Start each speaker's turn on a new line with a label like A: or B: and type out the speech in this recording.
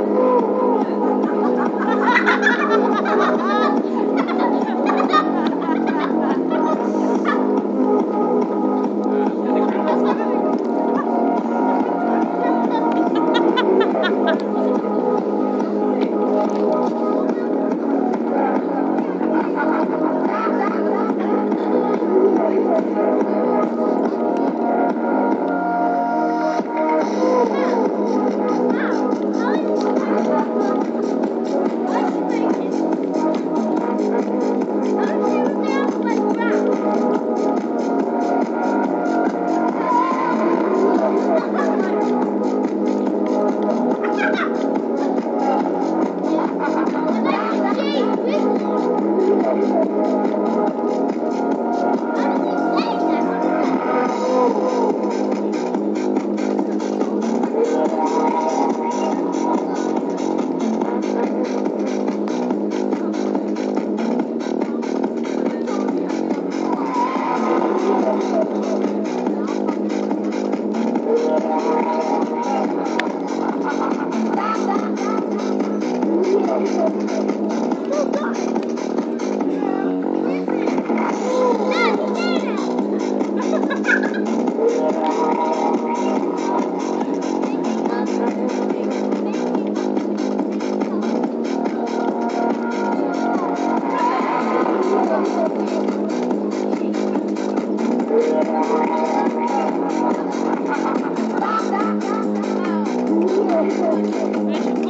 A: Oh, my God. Thank you. Thank you.